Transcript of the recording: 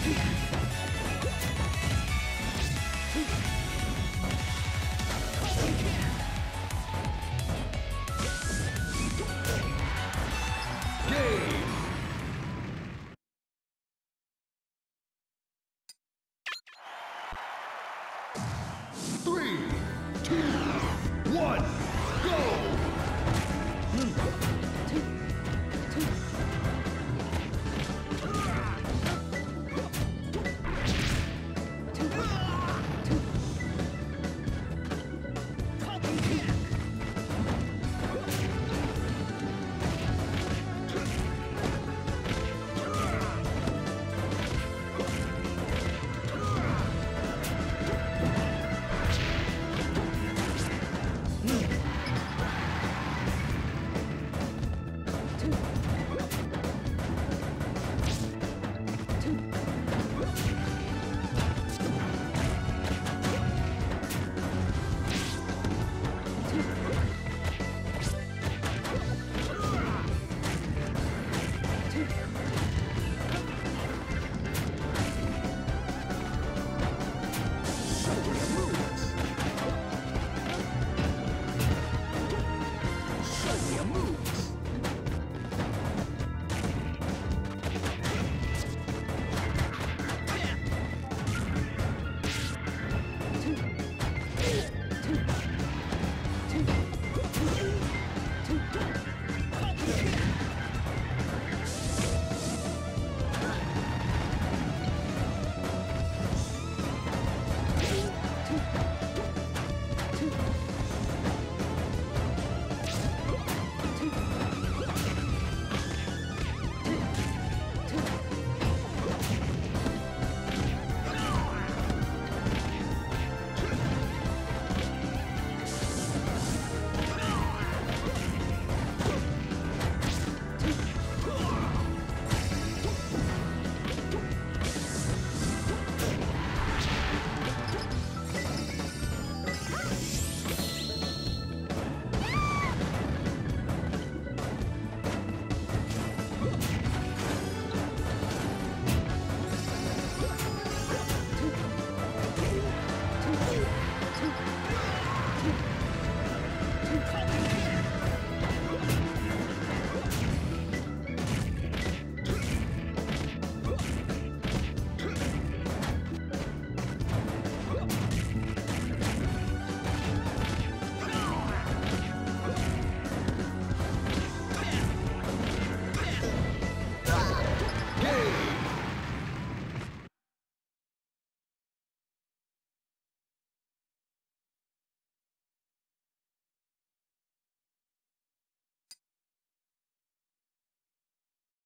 Thank you.